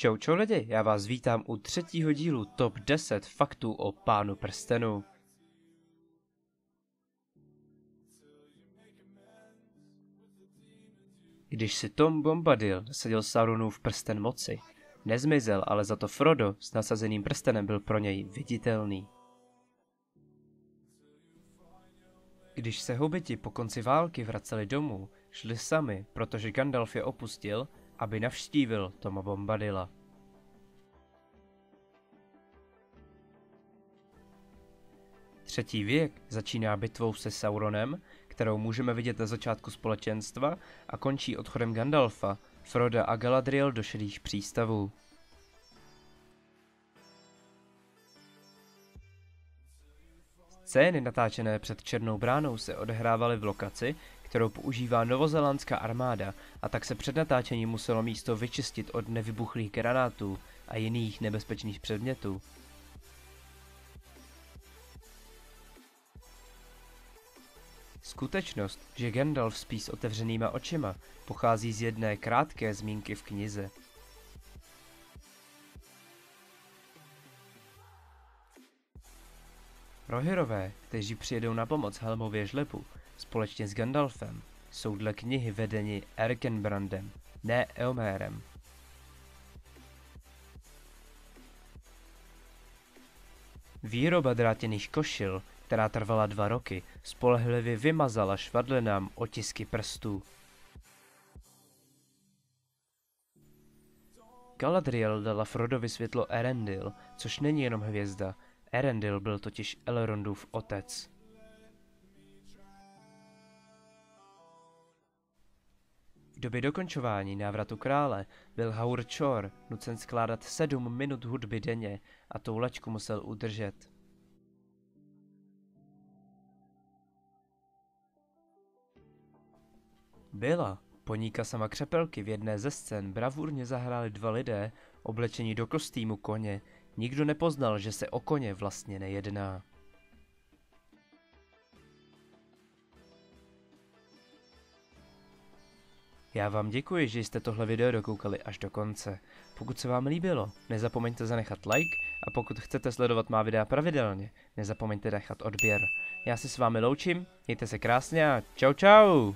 Čau čau lidi, já vás vítám u třetího dílu TOP 10 faktů o Pánu prstenu. Když si Tom Bombadil nasadil Sauronův prsten moci, nezmizel, ale za to Frodo s nasazeným prstenem byl pro něj viditelný. Když se hobiti po konci války vraceli domů, šli sami, protože Gandalf je opustil, aby navštívil Toma Bombadila. Třetí věk začíná bitvou se Sauronem, kterou můžeme vidět na začátku společenstva a končí odchodem Gandalfa, Froda a Galadriel do šedých přístavů. Scény natáčené před Černou bránou se odehrávaly v lokaci, kterou používá novozelandská armáda a tak se před natáčením muselo místo vyčistit od nevybuchlých granátů a jiných nebezpečných předmětů. Skutečnost, že Gandalf spí s otevřenýma očima, pochází z jedné krátké zmínky v knize. Rohirové, kteří přijedou na pomoc Helmově žlebu, společně s Gandalfem, jsou dle knihy vedeni Erkenbrandem, ne Eomérem. Výroba drátěných košil, která trvala dva roky, spolehlivě vymazala švadlenám otisky prstů. Galadriel dala Frodovi světlo Erendil, což není jenom hvězda. Erendil byl totiž Elrondův otec. V době dokončování návratu krále byl Haur Chor nucen skládat sedm minut hudby denně a tou lačku musel udržet. Byla. Poníka sama křepelky v jedné ze scén bravurně zahráli dva lidé, oblečení do kostýmu koně. Nikdo nepoznal, že se o koně vlastně nejedná. Já vám děkuji, že jste tohle video dokoukali až do konce. Pokud se vám líbilo, nezapomeňte zanechat like a pokud chcete sledovat má videa pravidelně, nezapomeňte nechat odběr. Já se s vámi loučím, mějte se krásně a čau čau!